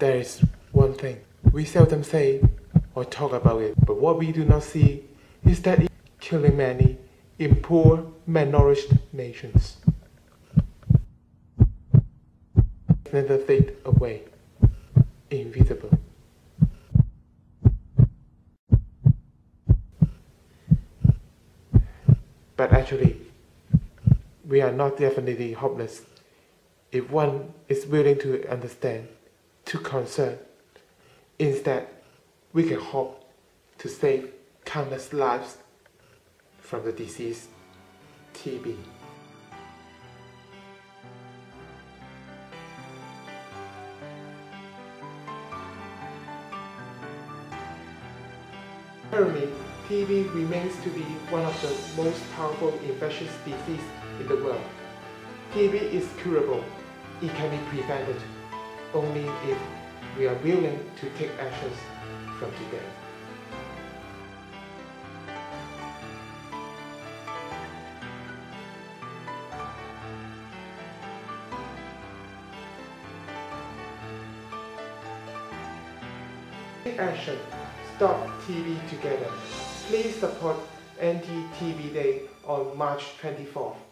There is one thing we seldom say or talk about it, but what we do not see is that it's killing many in poor, malnourished nations. Never fade away, invisible. But actually, we are not definitely hopeless if one is willing to understand, to concern. Instead, we can hope to save countless lives from the disease TB. Currently, TB remains to be one of the most powerful infectious diseases in the world. TB is curable. It can be prevented only if we are willing to take actions from today. Take action. Stop TB together. Please support Anti-TB Day on March 24th.